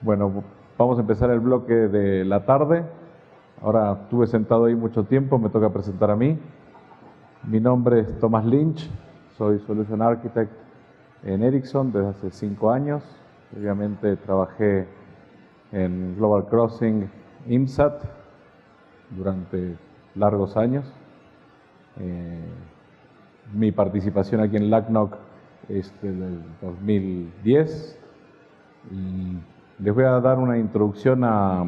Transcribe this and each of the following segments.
Bueno, vamos a empezar el bloque de la tarde. Ahora estuve sentado ahí mucho tiempo, me toca presentar a mí. Mi nombre es Thomas Lynch, soy Solution Architect en Ericsson desde hace cinco años. Obviamente trabajé en Global Crossing IMSAT durante largos años. Eh, mi participación aquí en LACNOC es del 2010 y les voy a dar una introducción a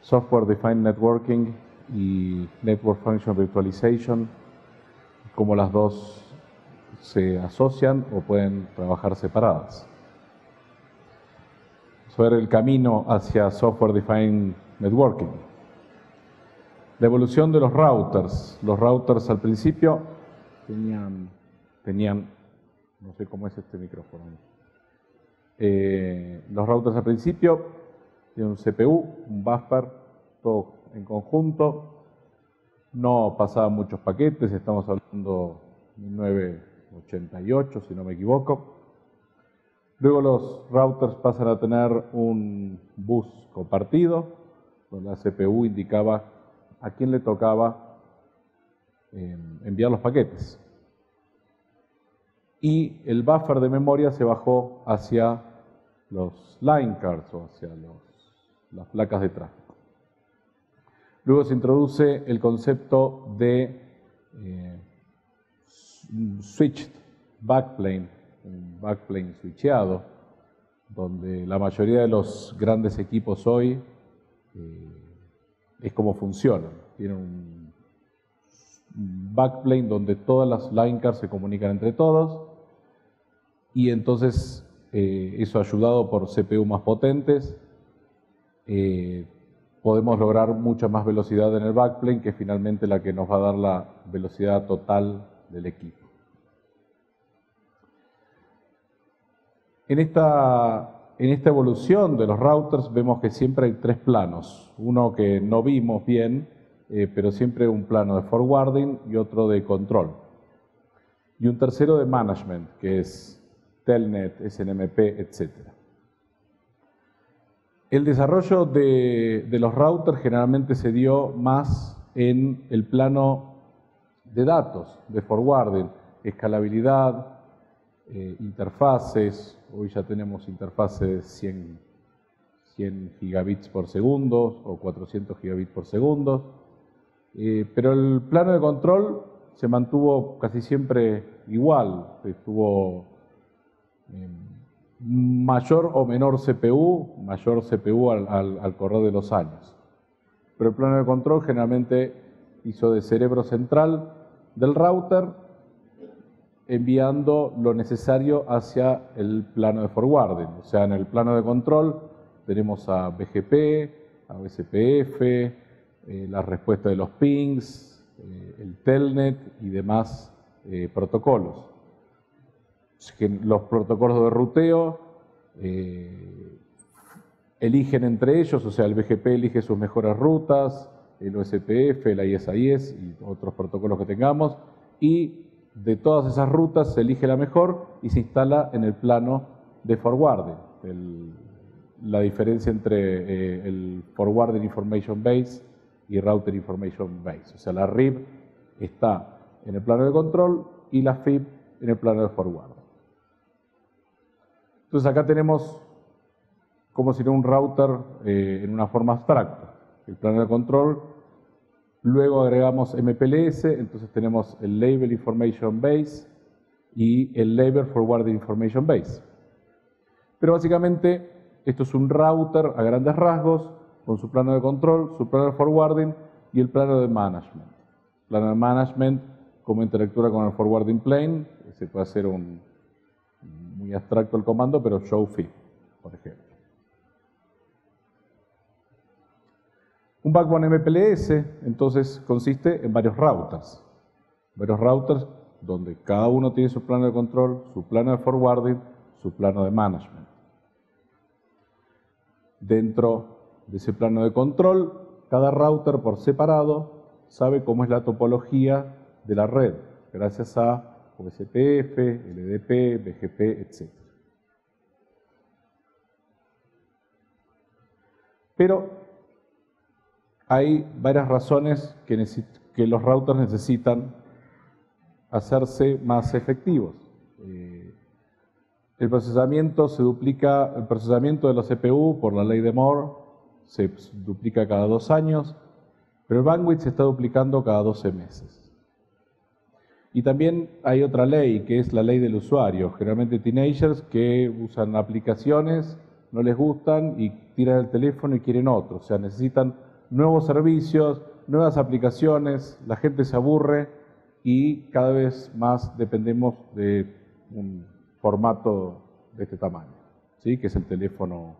Software Defined Networking y Network Function Virtualization, cómo las dos se asocian o pueden trabajar separadas. Sobre el camino hacia Software Defined Networking. La evolución de los routers. Los routers al principio tenían, tenían no sé cómo es este micrófono. Eh, los routers al principio tienen un CPU, un buffer, todo en conjunto. No pasaban muchos paquetes, estamos hablando de 988 si no me equivoco. Luego los routers pasan a tener un bus compartido, donde la CPU indicaba a quién le tocaba eh, enviar los paquetes y el buffer de memoria se bajó hacia los line cards o hacia las placas de tráfico. Luego se introduce el concepto de eh, switched backplane, un backplane switcheado, donde la mayoría de los grandes equipos hoy eh, es como funcionan. Tienen un backplane donde todas las line cards se comunican entre todos y entonces eh, eso ayudado por CPU más potentes, eh, podemos lograr mucha más velocidad en el backplane, que finalmente la que nos va a dar la velocidad total del equipo. En esta, en esta evolución de los routers vemos que siempre hay tres planos. Uno que no vimos bien, eh, pero siempre un plano de forwarding y otro de control. Y un tercero de management, que es Telnet, SNMP, etc. El desarrollo de, los routers generalmente se dio más en el plano de datos, de forwarding, escalabilidad, eh, interfaces, hoy ya tenemos interfaces de 100, 100 gigabits por segundo o 400 gigabits por segundo, eh, pero el plano de control se mantuvo casi siempre igual, estuvo mayor o menor CPU, mayor CPU al, correr de los años. Pero el plano de control generalmente hizo de cerebro central del router, enviando lo necesario hacia el plano de forwarding. O sea, en el plano de control tenemos a BGP, a OSPF, eh, la respuesta de los pings, eh, el telnet y demás eh, protocolos los protocolos de ruteo eh, eligen entre ellos, o sea, el BGP elige sus mejores rutas, el OSPF, el ISIS y otros protocolos que tengamos, y de todas esas rutas se elige la mejor y se instala en el plano de forwarding. la diferencia entre eh, el Forwarding Information Base y Router Information Base. O sea, la RIB está en el plano de control y la FIB en el plano de forwarding. Entonces acá tenemos como si un router eh, en una forma abstracta, el plano de control, luego agregamos MPLS, entonces tenemos el Label Information Base y el Label Forward Information Base. Pero básicamente esto es un router a grandes rasgos, con su plano de control, su plano de forwarding y el plano de management. Plano de management, como interactúa con el forwarding plane, se puede hacer un, muy abstracto el comando, pero show fee, por ejemplo. Un backbone MPLS, entonces, consiste en varios routers. Varios routers donde cada uno tiene su plano de control, su plano de forwarding, su plano de management. Dentro de ese plano de control, cada router por separado sabe cómo es la topología de la red, gracias a OSPF, LDP, BGP, etc. Pero hay varias razones que, los routers necesitan hacerse más efectivos. Eh, el procesamiento se duplica, el procesamiento de los CPU por la ley de Moore se duplica cada dos años, pero el bandwidth se está duplicando cada 12 meses. Y también hay otra ley, que es la ley del usuario. Generalmente teenagers que usan aplicaciones, no les gustan y tiran el teléfono y quieren otro. O sea, necesitan nuevos servicios, nuevas aplicaciones, la gente se aburre y cada vez más dependemos de un formato de este tamaño, ¿sí? que es el teléfono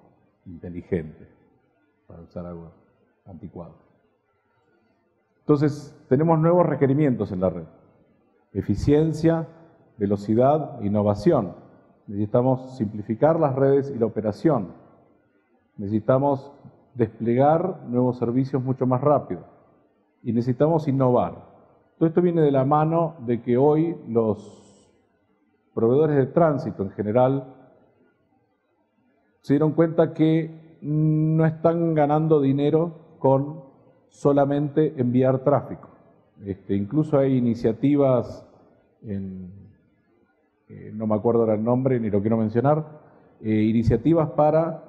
inteligente, para usar algo anticuado. Entonces, tenemos nuevos requerimientos en la red eficiencia, velocidad, innovación. Necesitamos simplificar las redes y la operación. Necesitamos desplegar nuevos servicios mucho más rápido. Y necesitamos innovar. Todo esto viene de la mano de que hoy los proveedores de tránsito en general se dieron cuenta que no están ganando dinero con solamente enviar tráfico. Este, incluso hay iniciativas, eh, no me acuerdo ahora el nombre ni lo quiero mencionar, eh, iniciativas para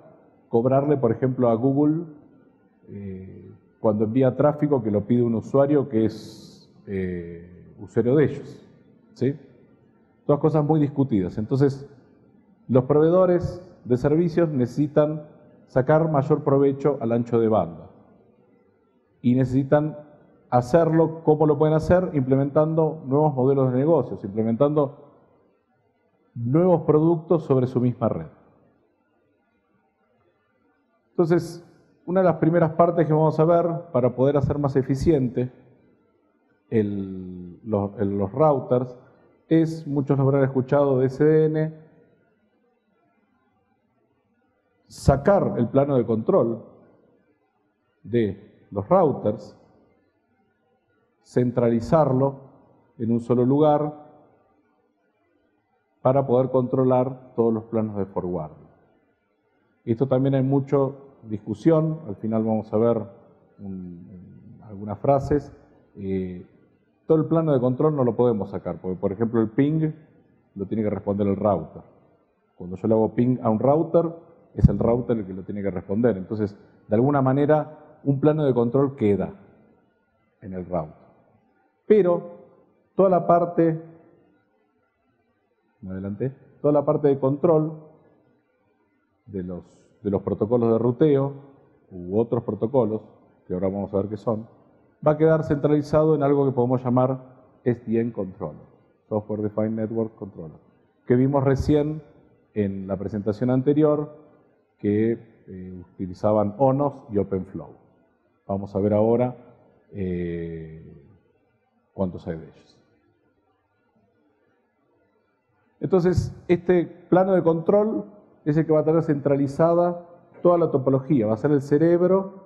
cobrarle, por ejemplo, a Google eh, cuando envía tráfico que lo pide un usuario que es usuario de ellos. ¿sí? Todas cosas muy discutidas. Entonces, los proveedores de servicios necesitan sacar mayor provecho al ancho de banda y necesitan hacerlo, ¿cómo lo pueden hacer? Implementando nuevos modelos de negocios, implementando nuevos productos sobre su misma red. Entonces, una de las primeras partes que vamos a ver para poder hacer más eficiente los, routers es, muchos lo habrán escuchado de SDN, sacar el plano de control de los routers centralizarlo en un solo lugar para poder controlar todos los planos de forward. Esto también hay mucha discusión, al final vamos a ver algunas frases. Eh, todo el plano de control no lo podemos sacar, porque por ejemplo el ping lo tiene que responder el router. Cuando yo le hago ping a un router, es el router el que lo tiene que responder. Entonces, de alguna manera, un plano de control queda en el router. Pero toda la parte, adelante, toda la parte de control de los, protocolos de ruteo u otros protocolos, que ahora vamos a ver qué son, va a quedar centralizado en algo que podemos llamar SDN Controller, Software Defined Network Controller, que vimos recién en la presentación anterior que eh, utilizaban ONOS y OpenFlow. Vamos a ver ahora eh, cuántos hay de ellos. Entonces, este plano de control es el que va a tener centralizada toda la topología, va a ser el cerebro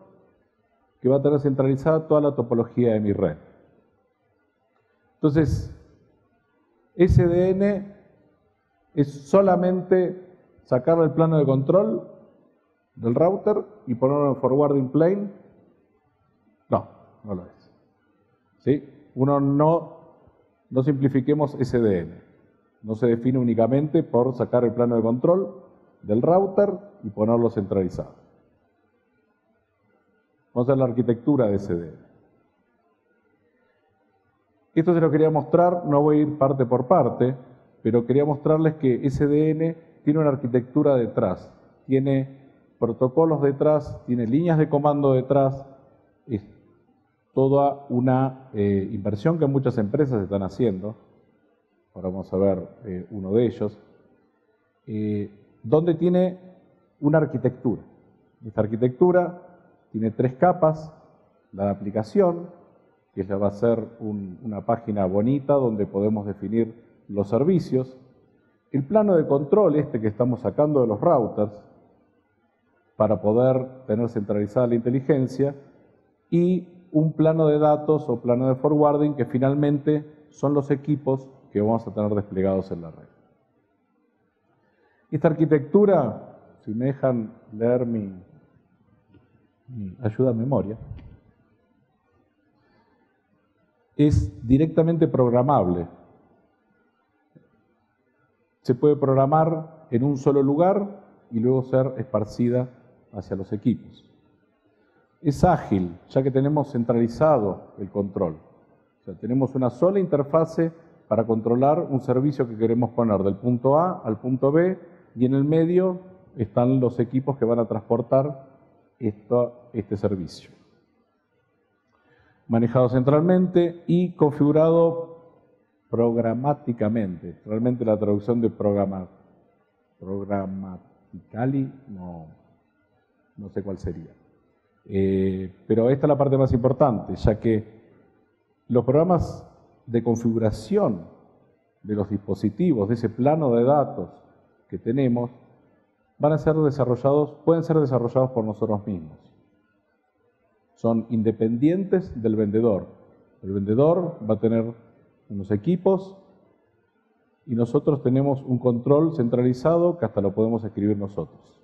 que va a tener centralizada toda la topología de mi red. Entonces, SDN es solamente sacar el plano de control del router y ponerlo en forwarding plane. No, no lo es. ¿Sí? Uno no, no simplifiquemos SDN. No se define únicamente por sacar el plano de control del router y ponerlo centralizado. Vamos a la arquitectura de SDN. Esto se lo quería mostrar, no voy a ir parte por parte, pero quería mostrarles que SDN tiene una arquitectura detrás, tiene protocolos detrás, tiene líneas de comando detrás, toda una eh, inversión que muchas empresas están haciendo, ahora vamos a ver eh, uno de ellos, eh, donde tiene una arquitectura. Esta arquitectura tiene tres capas, la aplicación, que va a ser una página bonita donde podemos definir los servicios, el plano de control este que estamos sacando de los routers para poder tener centralizada la inteligencia. Y un plano de datos o plano de forwarding que finalmente son los equipos que vamos a tener desplegados en la red. Esta arquitectura, si me dejan leer mi, ayuda a memoria, es directamente programable. Se puede programar en un solo lugar y luego ser esparcida hacia los equipos. Es ágil, ya que tenemos centralizado el control. O sea, tenemos una sola interfase para controlar un servicio que queremos poner del punto A al punto B y en el medio están los equipos que van a transportar este servicio. Manejado centralmente y configurado programáticamente. Realmente la traducción de programa, programaticali no, no sé cuál sería. Eh, pero esta es la parte más importante, ya que los programas de configuración de los dispositivos, de ese plano de datos que tenemos, van a ser desarrollados, pueden ser desarrollados por nosotros mismos. Son independientes del vendedor. El vendedor va a tener unos equipos y nosotros tenemos un control centralizado que hasta lo podemos escribir nosotros.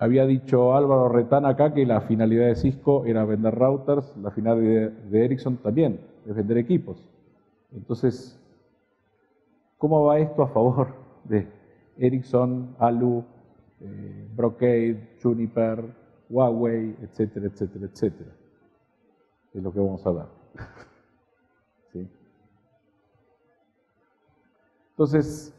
Había dicho Álvaro Retán acá que la finalidad de Cisco era vender routers, la finalidad de Ericsson también es vender equipos. Entonces, ¿cómo va esto a favor de Ericsson, Alu, eh, Brocade, Juniper, Huawei, etcétera, etcétera, etcétera? Es lo que vamos a ver. Entonces,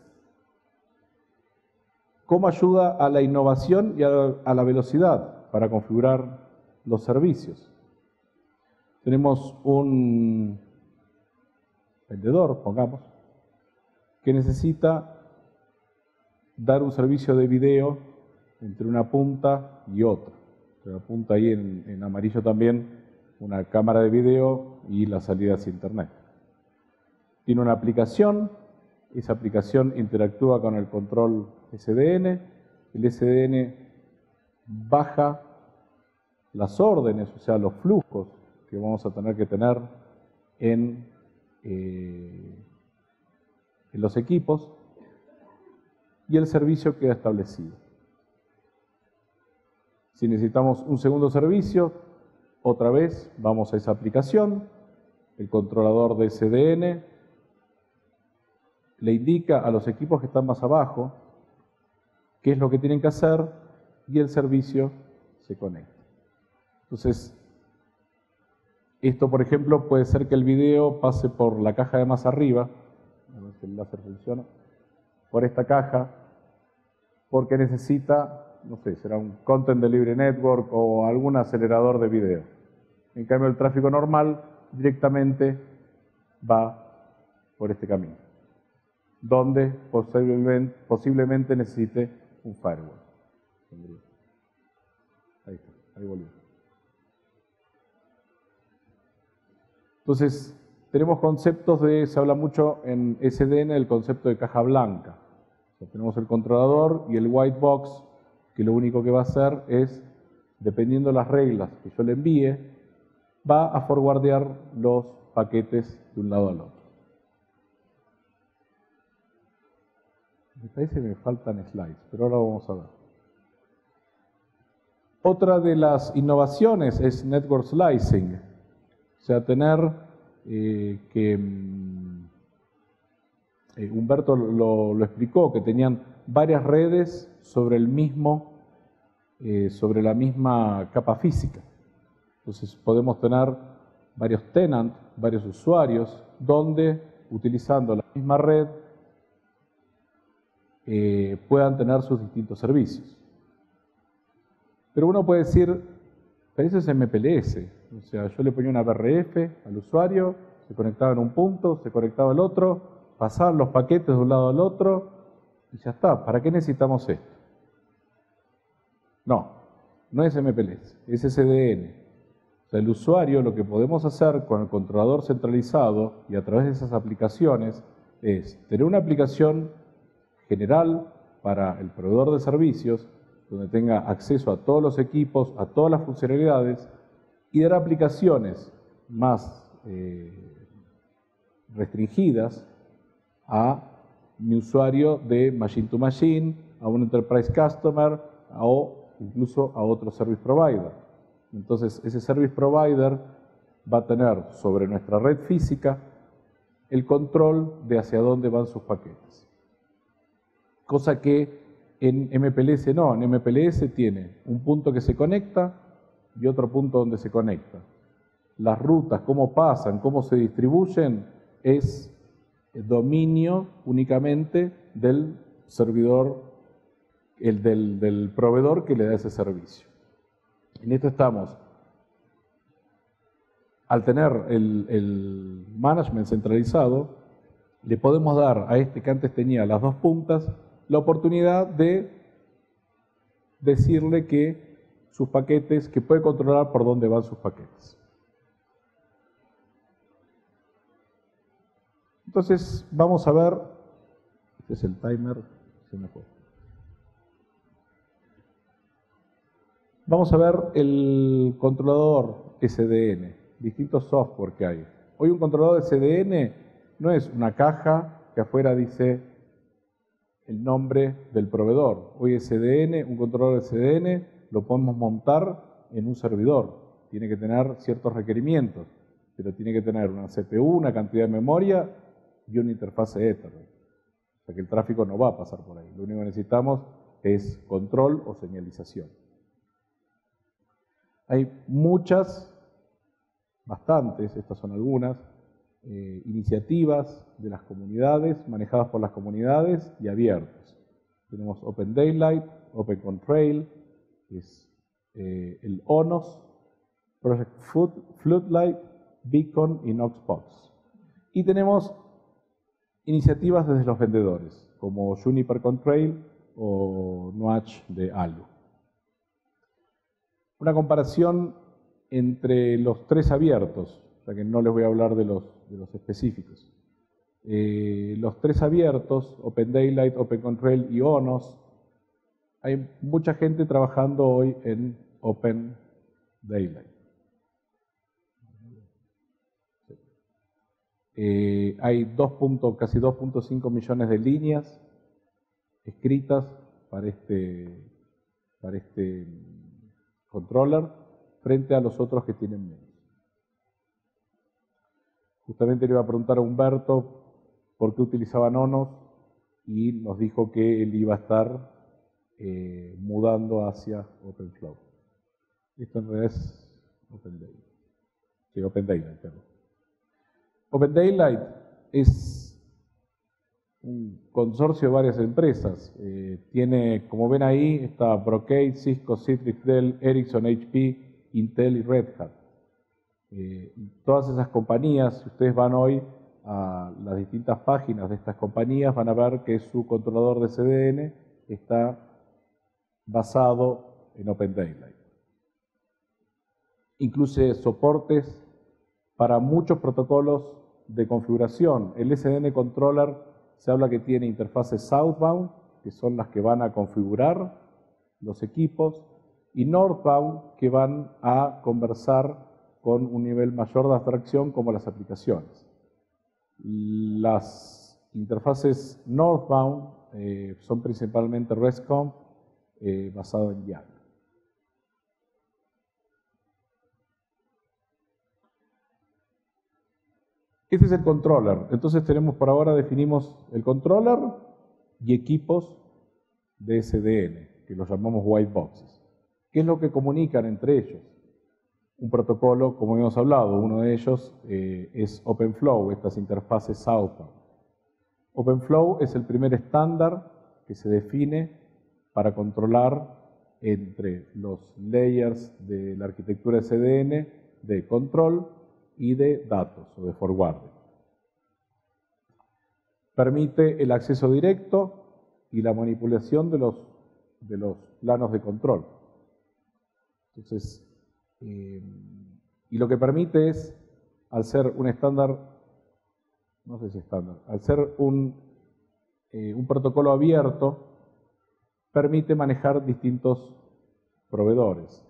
¿cómo ayuda a la innovación y a la velocidad para configurar los servicios? Tenemos un vendedor, pongamos, que necesita dar un servicio de video entre una punta y otra. La punta ahí en, en amarillo también una cámara de video y la salida hacia internet. Tiene una aplicación, esa aplicación interactúa con el control SDN, el SDN baja las órdenes, o sea, los flujos que vamos a tener que tener en, eh, en los equipos y el servicio queda establecido. Si necesitamos un segundo servicio, otra vez vamos a esa aplicación, el controlador de SDN le indica a los equipos que están más abajo qué es lo que tienen que hacer y el servicio se conecta. Entonces, esto por ejemplo puede ser que el video pase por la caja de más arriba, a ver si el láser funciona, por esta caja, porque necesita, no sé, será un Content Delivery Network o algún acelerador de video. En cambio, el tráfico normal directamente va por este camino, donde posiblemente, necesite un firewall. Ahí está, ahí volvió. Entonces, tenemos conceptos de, se habla mucho en SDN del concepto de caja blanca. tenemos el controlador y el white box, que lo único que va a hacer es, dependiendo de las reglas que yo le envíe, va a forwardear los paquetes de un lado al otro. Me parece que me faltan slides, pero ahora vamos a ver. Otra de las innovaciones es network slicing, o sea, tener eh, que mm, eh, Humberto lo, explicó, que tenían varias redes sobre el mismo, eh, sobre la misma capa física. Entonces podemos tener varios tenants, varios usuarios, donde utilizando la misma red eh, puedan tener sus distintos servicios. Pero uno puede decir, pero eso es MPLS. O sea, yo le ponía una BRF al usuario, se conectaba en un punto, se conectaba al otro, pasaban los paquetes de un lado al otro y ya está. ¿Para qué necesitamos esto? No, no es MPLS, es SDN. O sea, el usuario lo que podemos hacer con el controlador centralizado y a través de esas aplicaciones es tener una aplicación general para el proveedor de servicios, donde tenga acceso a todos los equipos, a todas las funcionalidades, y dar aplicaciones más eh, restringidas a mi usuario de machine to machine, a un enterprise customer o incluso a otro service provider. Entonces, ese service provider va a tener sobre nuestra red física el control de hacia dónde van sus paquetes. Cosa que en MPLS no, en MPLS tiene un punto que se conecta y otro punto donde se conecta. Las rutas, cómo pasan, cómo se distribuyen, es dominio únicamente del servidor, el del, proveedor que le da ese servicio. En esto estamos. Al tener el, management centralizado, le podemos dar a este que antes tenía las dos puntas la oportunidad de decirle que sus paquetes, que puede controlar por dónde van sus paquetes. Entonces vamos a ver, este es el timer, se me fue. Vamos a ver el controlador SDN, distintos software que hay. Hoy un controlador SDN no es una caja que afuera dice el nombre del proveedor. Hoy SDN, un controlador SDN, lo podemos montar en un servidor. Tiene que tener ciertos requerimientos, pero tiene que tener una CPU, una cantidad de memoria y una interfase Ethernet. O sea que el tráfico no va a pasar por ahí. Lo único que necesitamos es control o señalización. Hay muchas, bastantes, estas son algunas, eh, iniciativas de las comunidades, manejadas por las comunidades y abiertos. Tenemos Open Daylight, Open Contrail, es eh, el ONOS, Project Floodlight, Beacon y Knoxbox. Y tenemos iniciativas desde los vendedores, como Juniper Contrail o Noach de ALU. Una comparación entre los tres abiertos, que no les voy a hablar de los, de los específicos. Eh, los tres abiertos, Open Daylight, Open Control y ONOS, hay mucha gente trabajando hoy en Open Daylight. Eh, hay 2 casi 2.5 millones de líneas escritas para este, para este controller frente a los otros que tienen menos. Justamente le iba a preguntar a Humberto por qué utilizaban ONOS y nos dijo que él iba a estar eh, mudando hacia OpenFlow. Esto en realidad es Open Daylight. Sí, Open Daylight, Open Daylight es un consorcio de varias empresas. Eh, tiene, como ven ahí, está Brocade, Cisco, Citrix, Dell, Ericsson, HP, Intel y Red Hat. Eh, todas esas compañías, si ustedes van hoy a las distintas páginas de estas compañías, van a ver que su controlador de CDN está basado en Open Daylight. Incluye soportes para muchos protocolos de configuración. El SDN Controller se habla que tiene interfaces southbound, que son las que van a configurar los equipos, y northbound, que van a conversar con un nivel mayor de abstracción como las aplicaciones. Las interfaces northbound eh, son principalmente RESTCONF eh, basado en YAML. Este es el controller. Entonces tenemos por ahora definimos el controller y equipos de SDN, que los llamamos white boxes. ¿Qué es lo que comunican entre ellos? Un protocolo, como hemos hablado, uno de ellos eh, es OpenFlow, estas interfaces Southbound. OpenFlow es el primer estándar que se define para controlar entre los layers de la arquitectura SDN de control y de datos o de forwarding. Permite el acceso directo y la manipulación de los, de los planos de control. Entonces, eh, y lo que permite es, al ser un estándar, no sé si estándar, al ser un, eh, un protocolo abierto, permite manejar distintos proveedores.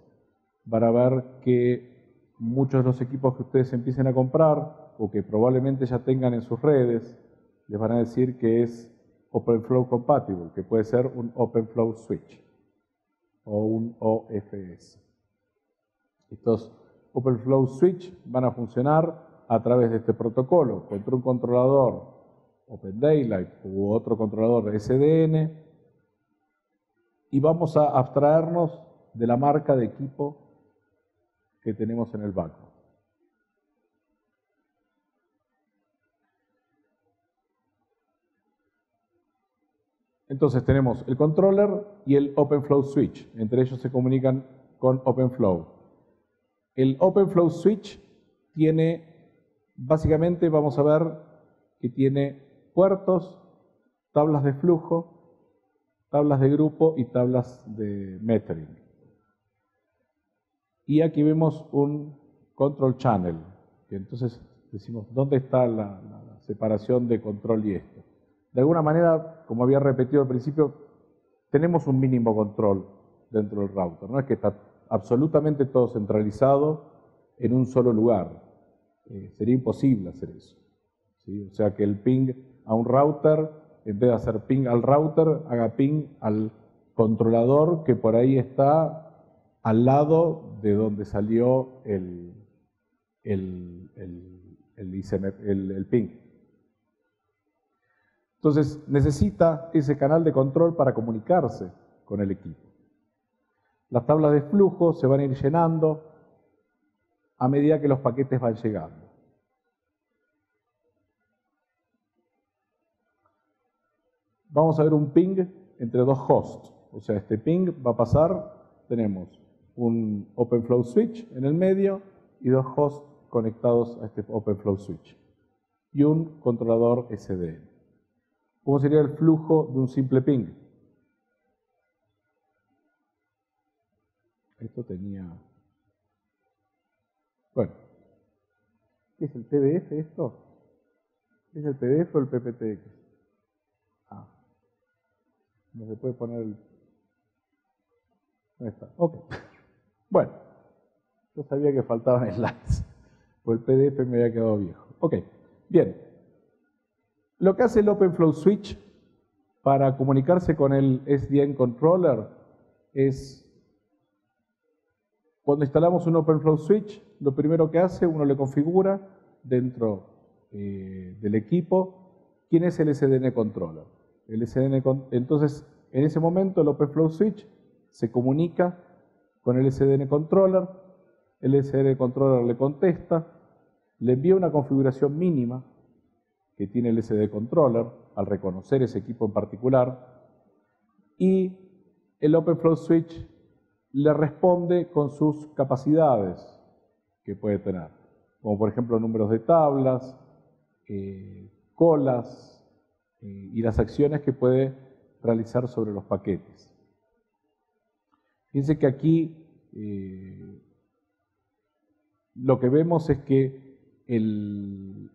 Van ver que muchos de los equipos que ustedes empiecen a comprar o que probablemente ya tengan en sus redes, les van a decir que es OpenFlow compatible, que puede ser un OpenFlow switch. o un OFS. Estos OpenFlow Switch van a funcionar a través de este protocolo contra un controlador OpenDaylight u otro controlador SDN y vamos a abstraernos de la marca de equipo que tenemos en el backbone. Entonces tenemos el controller y el OpenFlow Switch. Entre ellos se comunican con OpenFlow. El OpenFlow Switch tiene, básicamente vamos a ver que tiene puertos, tablas de flujo, tablas de grupo y tablas de metering. Y aquí vemos un control channel. entonces decimos, ¿dónde está la separación de control y esto? de alguna manera, como había repetido al principio, tenemos un mínimo control dentro del router. No es que está absolutamente todo centralizado en un solo lugar. Eh, sería imposible hacer eso. O sea, que el ping a un router, en vez de hacer ping al router, haga ping al controlador que por ahí está al lado de donde salió el, el, el ping. Entonces necesita ese canal de control para comunicarse con el equipo. Las tablas de flujo se van a ir llenando a medida que los paquetes van llegando. Vamos a ver un ping entre dos hosts. O sea, este ping va a pasar, tenemos un OpenFlow switch en el medio y dos hosts conectados a este OpenFlow switch y un controlador SDN. ¿Cómo sería el flujo de un simple ping? Esto tenía... Bueno, ¿qué es el PDF esto? ¿Es el PDF o el PPTX? Ah, no se puede poner el... Ahí está, ok. Bueno, yo sabía que faltaban slides, pues el PDF me había quedado viejo. Ok, bien. Lo que hace el OpenFlow Switch para comunicarse con el SDN Controller es, cuando instalamos un OpenFlow Switch, lo primero que hace, uno le configura dentro eh, del equipo quién es el SDN Controller. El SDN, entonces, en ese momento el OpenFlow Switch se comunica con el SDN Controller, el SDN Controller le contesta, le envía una configuración mínima que tiene el SD controller al reconocer ese equipo en particular y el OpenFlow Switch le responde con sus capacidades que puede tener, como por ejemplo números de tablas, eh, colas eh, y las acciones que puede realizar sobre los paquetes. Fíjense que aquí eh, lo que vemos es que el,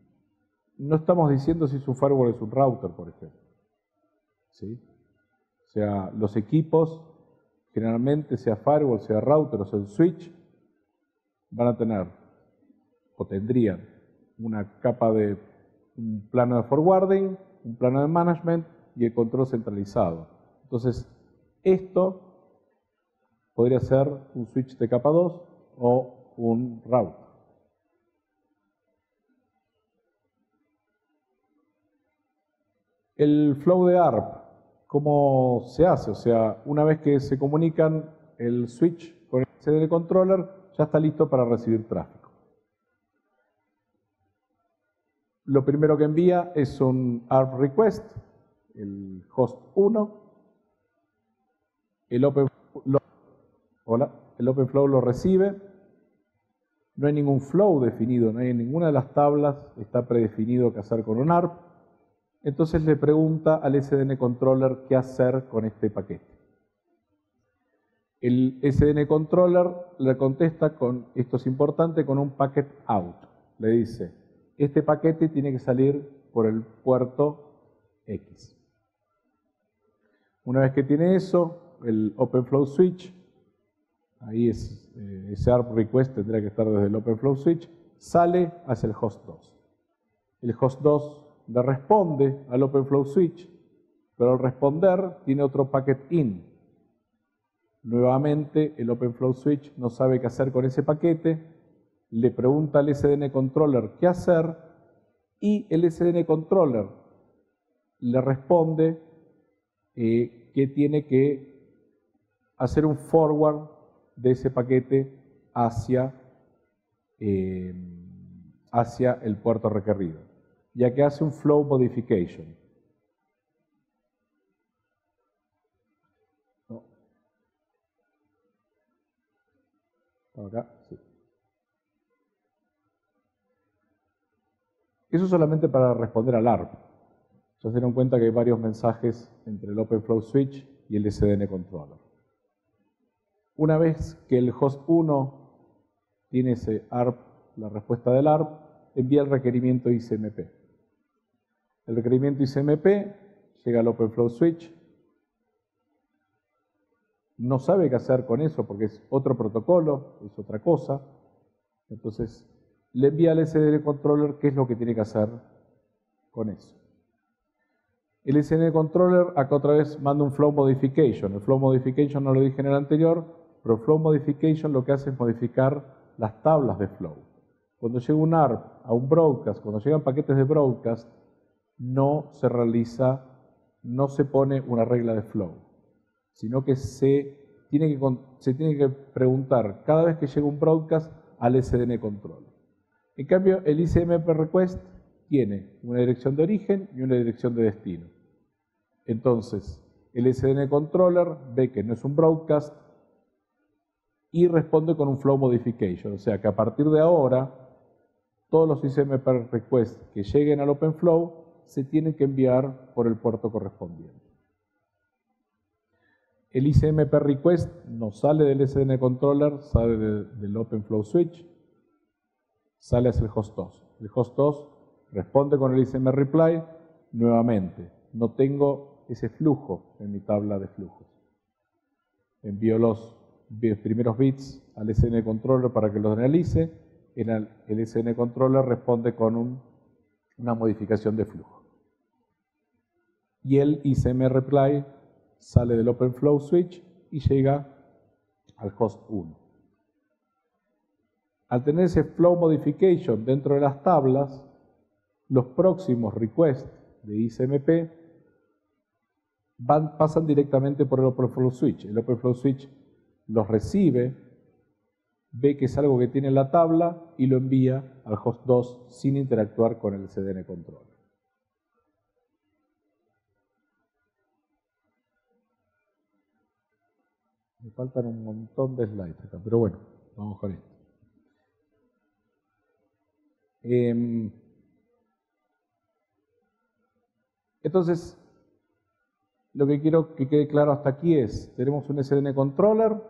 no estamos diciendo si es un firewall o es un router, por ejemplo. ¿Sí? O sea, los equipos, generalmente sea firewall, sea router o sea un switch, van a tener o tendrían una capa de un plano de forwarding, un plano de management y el control centralizado. Entonces, esto podría ser un switch de capa 2 o un router. El flow de ARP, ¿cómo se hace? O sea, una vez que se comunican el switch con el CDN controller, ya está listo para recibir tráfico. Lo primero que envía es un ARP request, el host 1. El OpenFlow OpenFlow lo recibe. No hay ningún flow definido, no hay ninguna de las tablas, está predefinido qué hacer con un ARP. Entonces le pregunta al SDN controller qué hacer con este paquete. El SDN controller le contesta con, esto es importante, con un packet out. Le dice, este paquete tiene que salir por el puerto X. Una vez que tiene eso, el OpenFlow switch, ahí es, eh, ese ARP request tendría que estar desde el OpenFlow switch, sale hacia el host 2. El host 2 le responde al OpenFlow Switch, pero al responder tiene otro packet in. Nuevamente, el OpenFlow Switch no sabe qué hacer con ese paquete, le pregunta al SDN Controller qué hacer y el SDN Controller le responde eh, que tiene que hacer un forward de ese paquete hacia, eh, hacia el puerto requerido, ya que hace un flow modification. Acá, sí. Eso solamente para responder al ARP. Ya se dieron cuenta que hay varios mensajes entre el OpenFlow Switch y el SDN Controller. Una vez que el host 1 tiene ese ARP, la respuesta del ARP, envía el requerimiento ICMP. El requerimiento ICMP llega al OpenFlow Switch, no sabe qué hacer con eso porque es otro protocolo, es otra cosa. Entonces le envía al SDN controller qué es lo que tiene que hacer con eso. El SDN controller acá otra vez manda un flow modification. El flow modification no lo dije en el anterior, pero flow modification lo que hace es modificar las tablas de flow. Cuando llega un ARP a un broadcast, cuando llegan paquetes de broadcast, no se realiza, no se pone una regla de flow sino que se tiene que, preguntar cada vez que llega un broadcast al SDN control. En cambio, el ICMP request tiene una dirección de origen y una dirección de destino. Entonces, el SDN controller ve que no es un broadcast y responde con un flow modification. O sea que a partir de ahora, todos los ICMP requests que lleguen al OpenFlow se tienen que enviar por el puerto correspondiente. El ICMP request no sale del SDN controller, sale del OpenFlow switch, sale hacia el host 2. El host 2 responde con el ICM reply nuevamente. No tengo ese flujo en mi tabla de flujos. Envío los primeros bits al SN controller para que los analice. El SN controller responde con una modificación de flujo. Y el ICM reply sale del OpenFlow switch y llega al host 1. Al tener ese flow modification dentro de las tablas, los próximos requests de ICMP van, pasan directamente por el OpenFlow switch. El OpenFlow switch los recibe, ve que es algo que tiene en la tabla y lo envía al host 2 sin interactuar con el CDN control. Me faltan un montón de slides acá, pero bueno, vamos con esto. Em, entonces, lo que quiero que quede claro hasta aquí es, tenemos un SDN controller,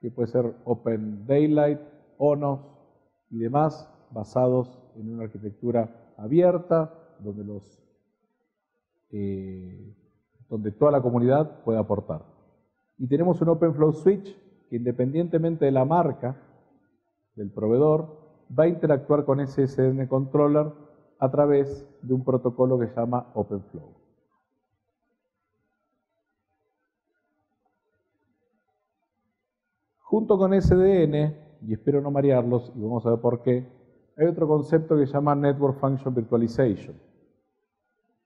que puede ser Open Daylight, ONOS y demás, basados en una arquitectura abierta, donde, los, eh, donde toda la comunidad puede aportar. Y tenemos un OpenFlow Switch que independientemente de la marca del proveedor, va a interactuar con ese SDN controller a través de un protocolo que se llama OpenFlow. Junto con SDN, y espero no marearlos, y vamos a ver por qué, hay otro concepto que se llama Network Function Virtualization.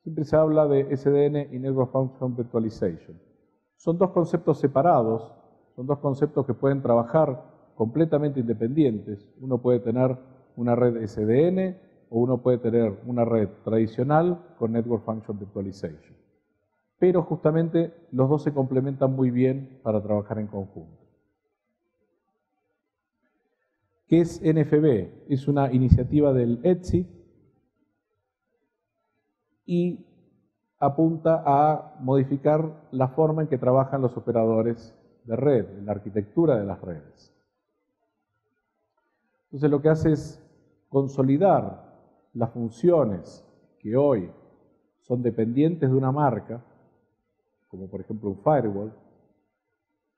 Siempre se habla de SDN y Network Function Virtualization. Son dos conceptos separados, son dos conceptos que pueden trabajar completamente independientes. Uno puede tener una red SDN o uno puede tener una red tradicional con Network Function Virtualization. Pero justamente los dos se complementan muy bien para trabajar en conjunto. ¿Qué es NFB? Es una iniciativa del ETSI y apunta a modificar la forma en que trabajan los operadores de red, la arquitectura de las redes. Entonces lo que hace es consolidar las funciones que hoy son dependientes de una marca, como por ejemplo un firewall,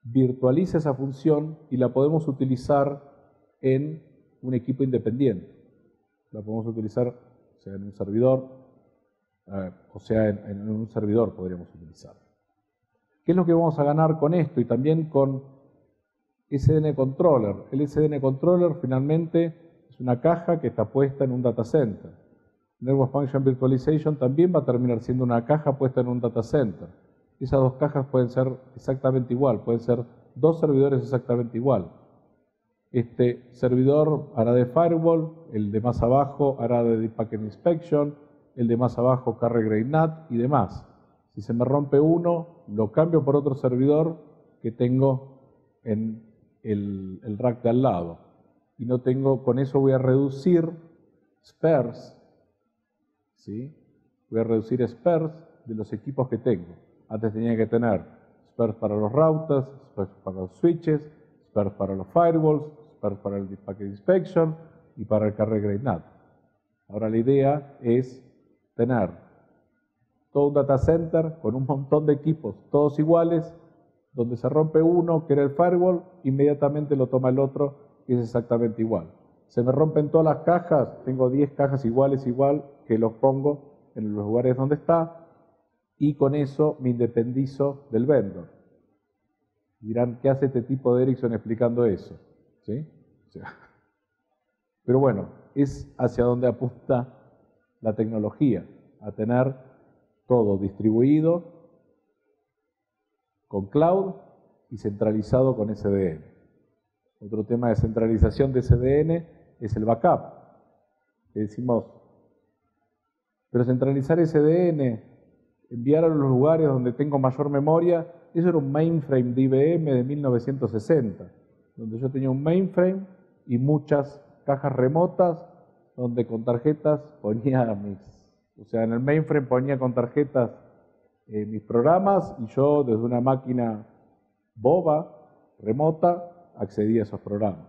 virtualiza esa función y la podemos utilizar en un equipo independiente. La podemos utilizar sea en un servidor o sea, en, un servidor podríamos utilizar. ¿Qué es lo que vamos a ganar con esto y también con SDN Controller. El SDN Controller finalmente es una caja que está puesta en un data center. Network Function Virtualization también va a terminar siendo una caja puesta en un data center. Esas dos cajas pueden ser exactamente igual, pueden ser dos servidores exactamente igual. Este servidor hará de firewall, el de más abajo hará de packet inspection, el de más abajo carry grade NAT y demás. Si se me rompe uno, lo cambio por otro servidor que tengo en el, rack de al lado. Y no tengo, con eso voy a reducir spares, ¿sí? Voy a reducir spares de los equipos que tengo. Antes tenía que tener spares para los routers, spares para los switches, spares para los firewalls, spares para el packet inspection y para el carry grade NAT. Ahora la idea es tener todo un data center con un montón de equipos, todos iguales, donde se rompe uno, que era el firewall, inmediatamente lo toma el otro y es exactamente igual. Se me rompen todas las cajas, tengo 10 cajas iguales, igual, que los pongo en los lugares donde está y con eso me independizo del vendor. Dirán, ¿qué hace este tipo de Ericsson explicando eso? ¿Sí? pero bueno, es hacia donde apunta la tecnología, a tener todo distribuido con cloud y centralizado con SDN. Otro tema de centralización de SDN es el backup. Decimos, pero centralizar SDN, enviar a los lugares donde tengo mayor memoria, eso era un mainframe de IBM de 1960, donde yo tenía un mainframe y muchas cajas remotas donde con tarjetas ponía mis, o sea, en el mainframe ponía con tarjetas eh, mis programas y yo desde una máquina boba, remota, accedía a esos programas.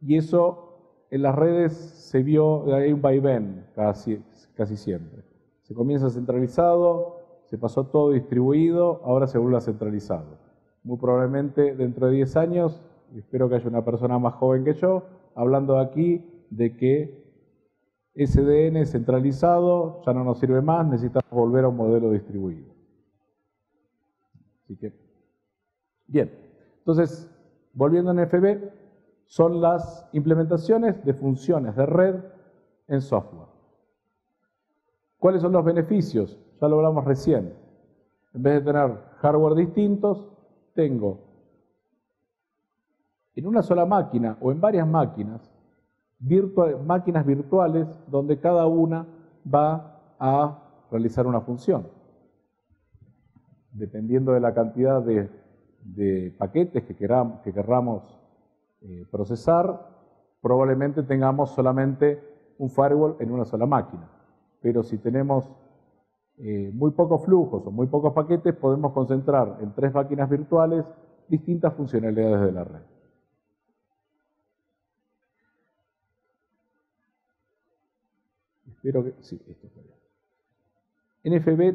Y eso en las redes se vio, hay un vaivén casi, casi siempre. Se comienza centralizado, se pasó todo distribuido, ahora se vuelve centralizado. Muy probablemente dentro de 10 años, espero que haya una persona más joven que yo, hablando aquí de que SDN centralizado ya no nos sirve más, necesitamos volver a un modelo distribuido. Así que, bien, entonces, volviendo en FB, son las implementaciones de funciones de red en software. ¿Cuáles son los beneficios? Ya lo hablamos recién. En vez de tener hardware distintos, tengo en una sola máquina o en varias máquinas, máquinas virtuales donde cada una va a realizar una función. Dependiendo de la cantidad de, paquetes que, queramos, que querramos eh, procesar, probablemente tengamos solamente un firewall en una sola máquina. Pero si tenemos eh, muy pocos flujos o muy pocos paquetes, podemos concentrar en tres máquinas virtuales distintas funcionalidades de la red. Espero que sí, esto está bien. NFB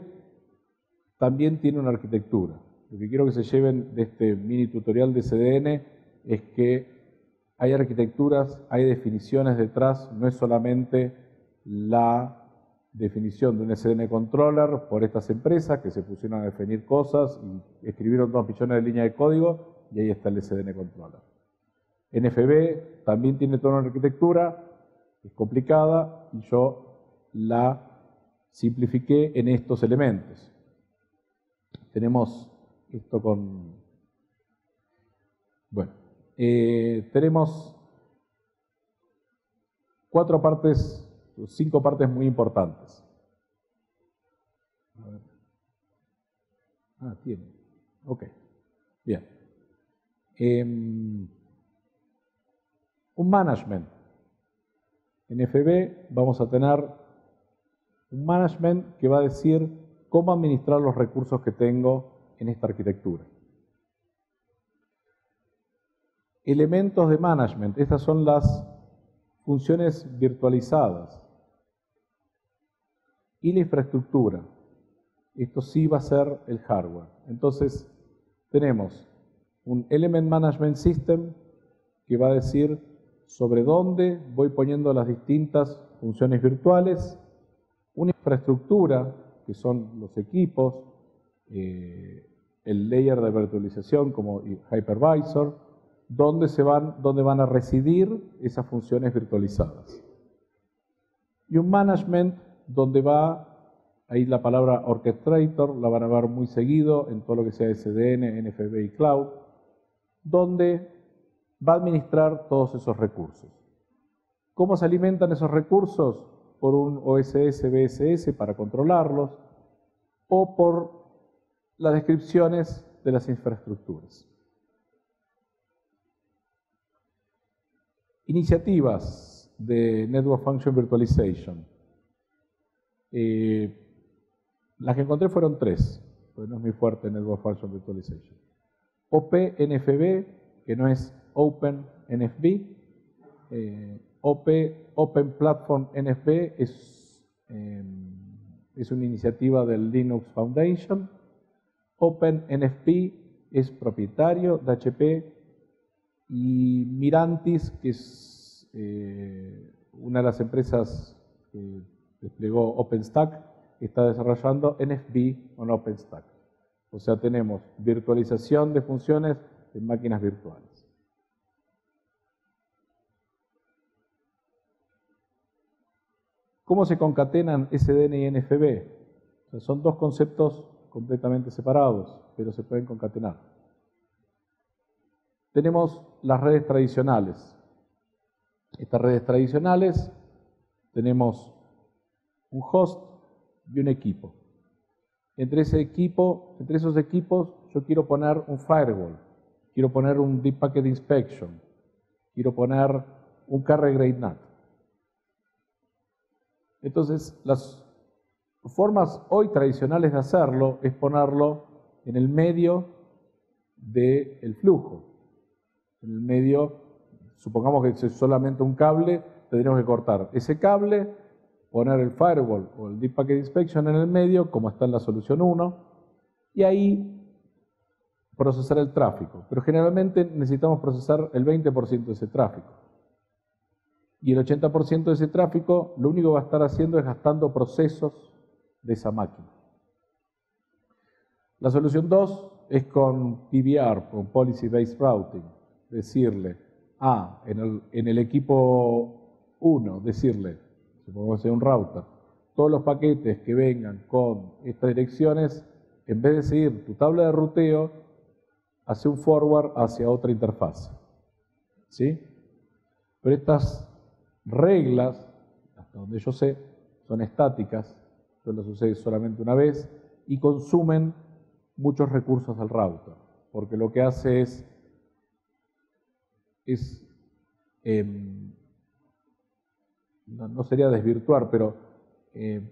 también tiene una arquitectura. Lo que quiero que se lleven de este mini tutorial de CDN es que hay arquitecturas, hay definiciones detrás, no es solamente la definición de un SDN controller por estas empresas que se pusieron a definir cosas y escribieron dos millones de líneas de código y ahí está el SDN controller. NFB también tiene toda una arquitectura, es complicada y yo la simplifiqué en estos elementos. Tenemos esto con... Bueno, eh, tenemos cuatro partes, cinco partes muy importantes. Ah, tiene. Ok. Bien. Em, un management. En FB vamos a tener un management que va a decir cómo administrar los recursos que tengo en esta arquitectura. Elementos de management, estas son las funciones virtualizadas. Y la infraestructura, esto sí va a ser el hardware. Entonces, tenemos un Element Management System que va a decir sobre dónde voy poniendo las distintas funciones virtuales una infraestructura, que son los equipos, eh, el layer de virtualización como hypervisor, donde, se van, donde van a residir esas funciones virtualizadas. Y un management donde va, ahí la palabra orchestrator, la van a ver muy seguido en todo lo que sea SDN, NFB y cloud, donde va a administrar todos esos recursos. ¿Cómo se alimentan esos recursos? Por un OSS, BSS para controlarlos o por las descripciones de las infraestructuras. Iniciativas de Network Function Virtualization. Eh, las que encontré fueron tres, porque no es muy fuerte Network Function Virtualization. OPNFB, que no es Open NFB. Eh, OP, Open Platform NFB es, eh, es una iniciativa del Linux Foundation. OpenNFB es propietario de HP y Mirantis, que es eh, una de las empresas que desplegó OpenStack, está desarrollando NFB con OpenStack. O sea, tenemos virtualización de funciones en máquinas virtuales. ¿Cómo se concatenan SDN y NFB? son dos conceptos completamente separados, pero se pueden concatenar. Tenemos las redes tradicionales. Estas redes tradicionales tenemos un host y un equipo. Entre ese equipo, entre esos equipos, yo quiero poner un firewall, quiero poner un deep packet inspection, quiero poner un carry grade NAT. Entonces, las formas hoy tradicionales de hacerlo es ponerlo en el medio del flujo. En el medio, supongamos que es solamente un cable, tendríamos que cortar ese cable, poner el firewall o el Deep Packet Inspection en el medio, como está en la solución 1, y ahí procesar el tráfico. Pero generalmente necesitamos procesar el 20% de ese tráfico. Y el 80% de ese tráfico lo único que va a estar haciendo es gastando procesos de esa máquina. La solución 2 es con PBR, con Policy Based Routing, decirle a, en el, en el equipo 1, decirle, supongamos que un router, todos los paquetes que vengan con estas direcciones, en vez de seguir tu tabla de ruteo, hace un forward hacia otra interfaz. ¿Sí? Pero estas reglas, hasta donde yo sé, son estáticas, solo sucede solamente una vez y consumen muchos recursos al router, porque lo que hace es, em, no, sería desvirtuar, pero em,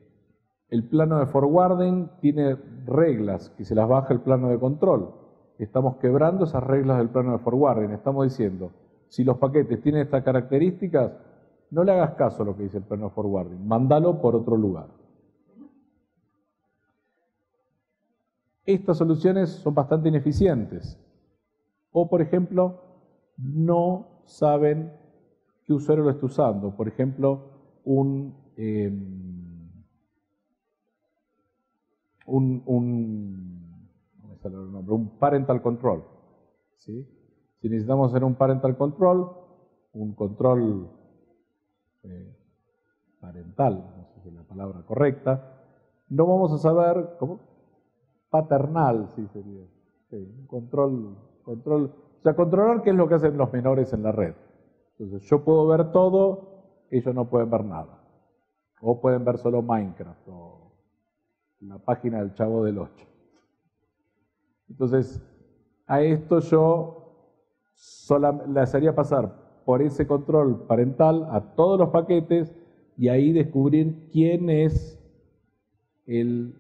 el plano de forwarding tiene reglas que se las baja el plano de control. Estamos quebrando esas reglas del plano de forwarding. Estamos diciendo, si los paquetes tienen estas características, no le hagas caso a lo que dice el de forwarding, mándalo por otro lugar. Estas soluciones son bastante ineficientes. O, por ejemplo, no saben qué usuario lo está usando. Por ejemplo, un, em, un, un, un, parental control. Si necesitamos hacer un parental control, un control eh, parental, no sé si es la palabra correcta, no vamos a saber cómo paternal, sí sería. control, control, o sea, controlar qué es lo que hacen los menores en la red. Entonces, yo puedo ver todo, ellos no pueden ver nada. O pueden ver solo Minecraft o la página del Chavo del 8. Entonces, a esto yo le haría pasar por ese control parental a todos los paquetes y ahí descubrir quién es el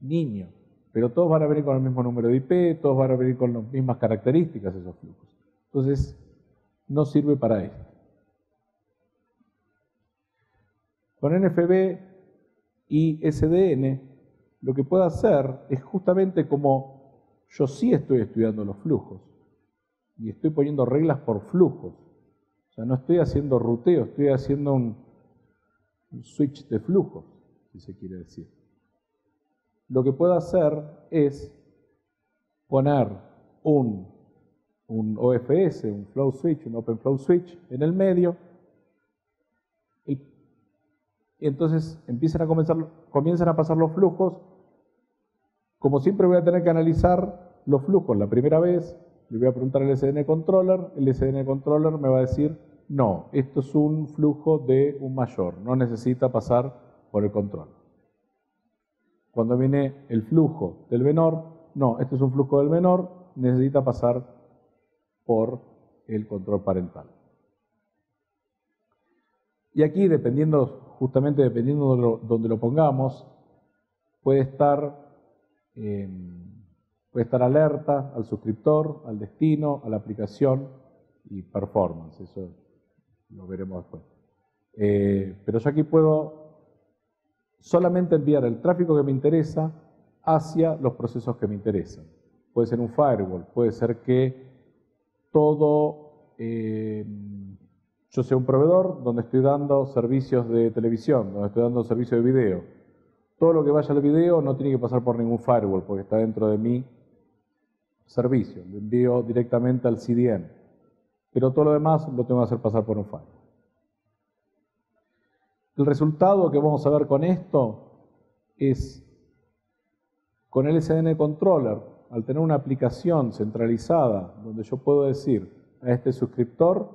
niño pero todos van a venir con el mismo número de IP, todos van a venir con las mismas características esos flujos. Entonces, no sirve para esto. Con NFB y SDN, lo que puedo hacer es justamente como yo sí estoy estudiando los flujos y estoy poniendo reglas por flujos. O sea, no estoy haciendo ruteo, estoy haciendo un, switch de flujos, si se quiere decir lo que puedo hacer es poner un, un OFS, un flow switch, un open flow switch en el medio. Y entonces empiezan a comenzar, comienzan a pasar los flujos. Como siempre voy a tener que analizar los flujos la primera vez, le voy a preguntar al SDN controller, el SDN controller me va a decir, no, esto es un flujo de un mayor, no necesita pasar por el control. Cuando viene el flujo del menor, no, este es un flujo del menor, necesita pasar por el control parental. Y aquí, dependiendo, justamente dependiendo de donde lo pongamos, puede estar, eh, puede estar alerta al suscriptor, al destino, a la aplicación y performance. Eso lo veremos después. Eh, pero yo aquí puedo solamente enviar el tráfico que me interesa hacia los procesos que me interesan. Puede ser un firewall, puede ser que todo, eh, yo sea un proveedor donde estoy dando servicios de televisión, donde estoy dando servicios de video. Todo lo que vaya al video no tiene que pasar por ningún firewall porque está dentro de mi servicio. Lo envío directamente al CDN. Pero todo lo demás lo tengo que hacer pasar por un firewall. El resultado que vamos a ver con esto es, con el SDN Controller, al tener una aplicación centralizada donde yo puedo decir a este suscriptor,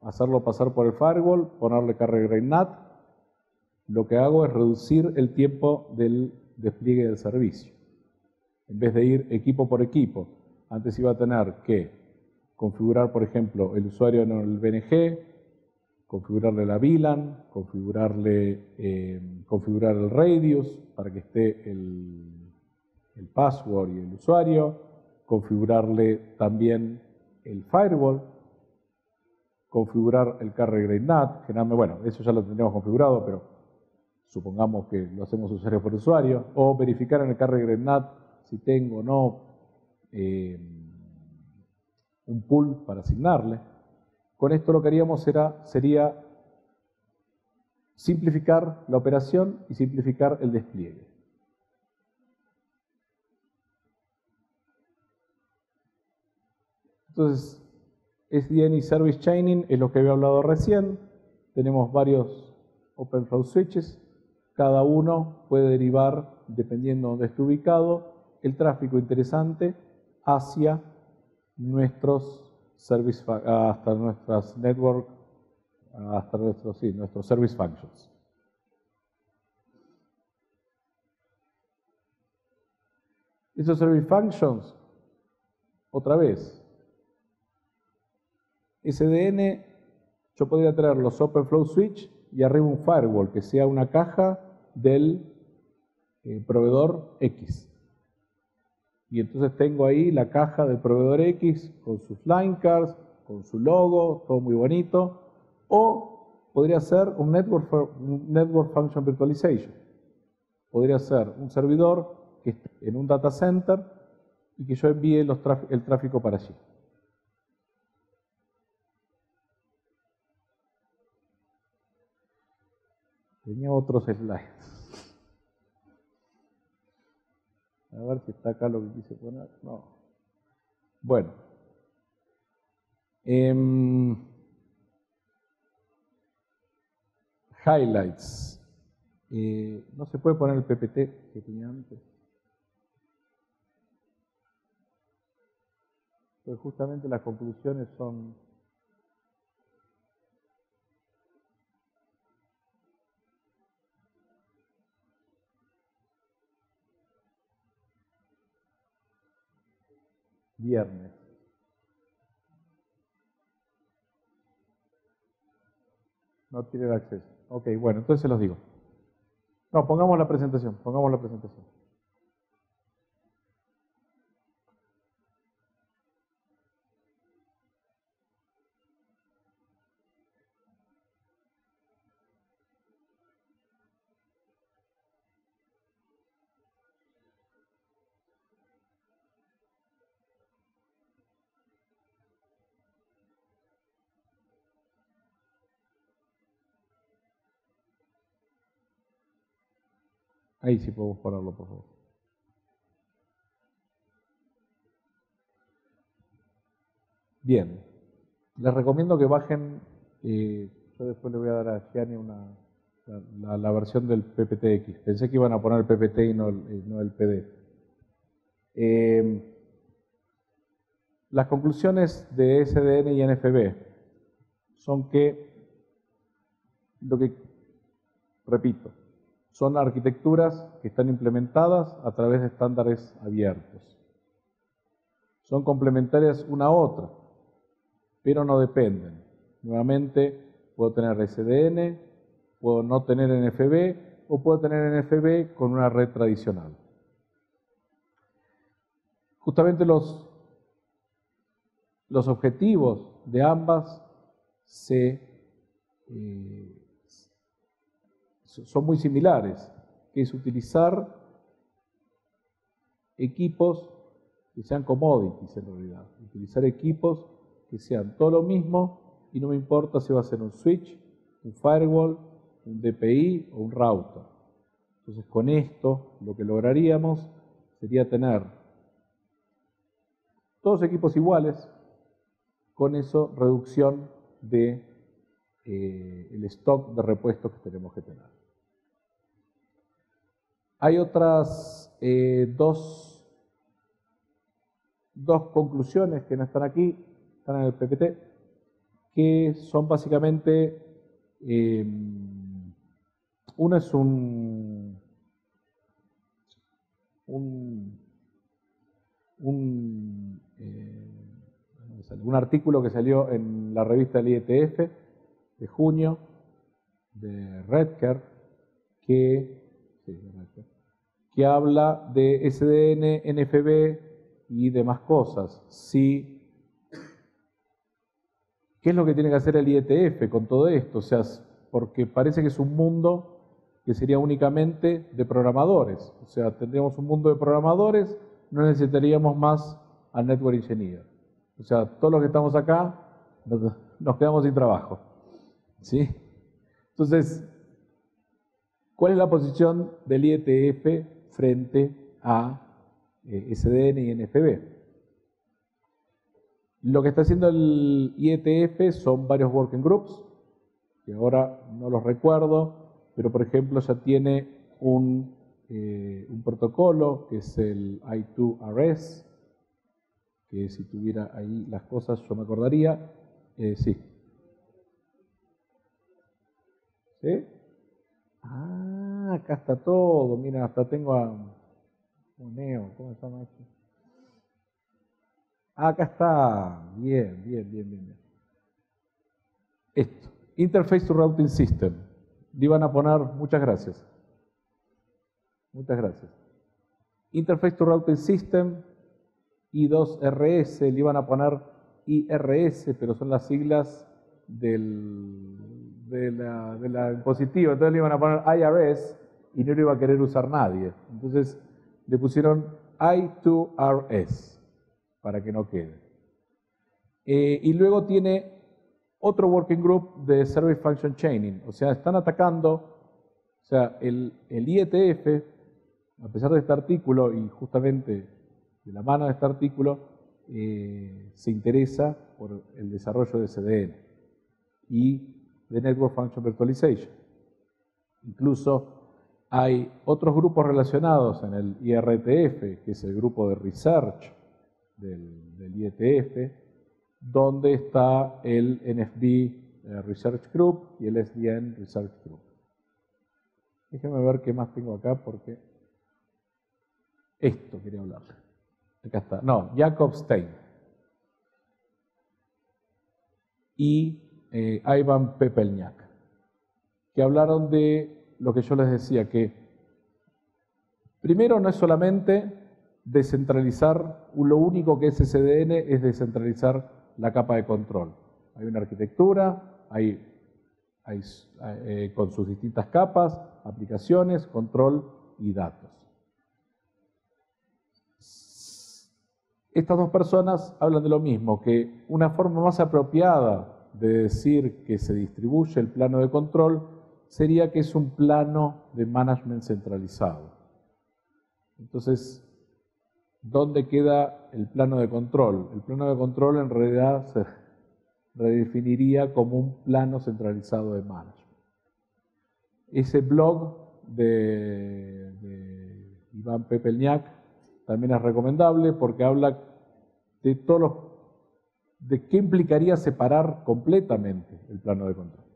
hacerlo pasar por el firewall, ponerle carga NAT, lo que hago es reducir el tiempo del despliegue del servicio. En vez de ir equipo por equipo, antes iba a tener que configurar, por ejemplo, el usuario en el BNG, configurarle la VLAN, configurarle, eh, configurar el radius para que esté el, password y el usuario, configurarle también el firewall, configurar el carry NAT, generalmente, bueno, eso ya lo tendríamos configurado, pero supongamos que lo hacemos usuario por usuario, o verificar en el carry NAT si tengo o no eh, un pool para asignarle. Con esto lo que haríamos sería simplificar la operación y simplificar el despliegue. Entonces, SDN Service Chaining es lo que había hablado recién. Tenemos varios Open Switches. Cada uno puede derivar, dependiendo de dónde esté ubicado, el tráfico interesante hacia nuestros service, hasta nuestras network, hasta nuestros, sí, nuestros service functions. Esos service functions, otra vez, SDN, yo podría traer los OpenFlow Switch y arriba un firewall que sea una caja del eh, proveedor X. Y entonces tengo ahí la caja del proveedor X con sus line cards, con su logo, todo muy bonito. O podría ser un network, network function virtualization. Podría ser un servidor que esté en un data center y que yo envíe el tráfico para allí. Tenía otros slides. A ver si está acá lo que quise poner. No. Bueno. Em, highlights. Eh, no se puede poner el PPT que tenía antes. Pues justamente las conclusiones son viernes. No tiene acceso. Ok, bueno, entonces se los digo. No, pongamos la presentación, pongamos la presentación. Ahí sí podemos pararlo, por favor. Bien, les recomiendo que bajen, eh, yo después le voy a dar a Gianni una, la, versión del PPTX. Pensé que iban a poner el PPT y no, no el PDF. Eh, las conclusiones de SDN y NFB son que, lo que, repito, son arquitecturas que están implementadas a través de estándares abiertos. Son complementarias una a otra, pero no dependen. Nuevamente, puedo tener SDN, puedo no tener NFB o puedo tener NFB con una red tradicional. Justamente los, los objetivos de ambas se, eh, son muy similares, que es utilizar equipos que sean commodities en realidad, utilizar equipos que sean todo lo mismo y no me importa si va a ser un switch, un firewall, un DPI o un router. Entonces con esto lo que lograríamos sería tener todos equipos iguales, con eso reducción de eh, stock de repuestos que tenemos que tener. Hay otras eh, dos, dos conclusiones que no están aquí, están en el PPT, que son básicamente, eh, una es un, un, un un artículo que salió en la revista del IETF de junio de Redker que, que habla de SDN, NFB y demás cosas. ¿Qué es lo que tiene que hacer el IETF con todo esto? O sea, porque parece que es un mundo que sería únicamente de programadores. O sea, tendríamos un mundo de programadores, no necesitaríamos más al Network Engineer. O sea, todos los que estamos acá nos, quedamos sin trabajo. ¿Sí? Entonces, ¿cuál es la posición del IETF frente a eh, SDN y NFB? Lo que está haciendo el IETF son varios working groups, que ahora no los recuerdo, pero por ejemplo ya tiene un, eh, protocolo que es el I2RS, que si tuviera ahí las cosas yo me acordaría. Eh, sí. ¿Sí? Ah, acá está todo. Mira, hasta tengo a Moneo. ¿Cómo se llama esto? Ah, acá está. Bien, bien, bien, bien. Esto. Interface to Routing System. Le iban a poner, muchas gracias. Muchas gracias. Interface to Routing System I2RS, le iban a poner IRS, pero son las siglas del, de, la, entonces le iban a poner IRS y no lo iba a querer usar nadie. Entonces le pusieron I2RS para que no quede. Eh, y luego tiene otro working group de Service Function Chaining, o sea, están atacando, o sea, el, el IETF, a pesar de este artículo y justamente de la mano de este artículo, eh, se interesa por el desarrollo de CDN y de Network Function Virtualization. Incluso hay otros grupos relacionados en el IRTF, que es el grupo de research del, del IETF, donde está el NFB eh, Research Group y el SDN Research Group. Déjenme ver qué más tengo acá porque esto quería hablarles. Acá está. No, Jacob Stein. Y eh, Ivan Pepelniak, que hablaron de lo que yo les decía, que primero no es solamente descentralizar, lo único que es SDN es descentralizar la capa de control. Hay una arquitectura, hay, eh, con sus distintas capas, aplicaciones, control y datos. Estas dos personas hablan de lo mismo, que una forma más apropiada de decir que se distribuye el plano de control sería que es un plano de management centralizado. Entonces, ¿dónde queda el plano de control? El plano de control en realidad se redefiniría como un plano centralizado de management. Ese blog de, Iván Pepelniak también es recomendable porque habla de todos los, de qué implicaría separar completamente el plano de control.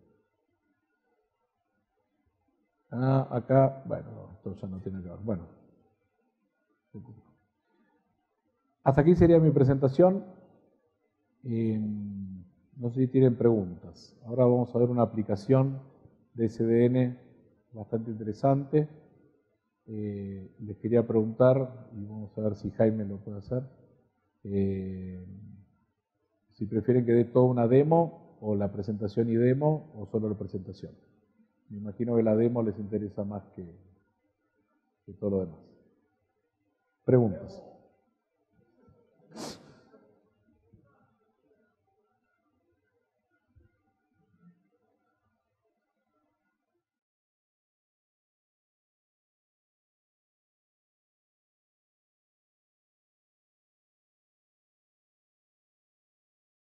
Ah, acá, bueno, ya no tiene que ver. Bueno, hasta aquí sería mi presentación. Em, no sé si tienen preguntas. Ahora vamos a ver una aplicación de SDN bastante interesante. Eh, les quería preguntar, y vamos a ver si Jaime lo puede hacer, eh, si prefieren que dé toda una demo o la presentación y demo o solo la presentación. Me imagino que la demo les interesa más que, que todo lo demás. Preguntas.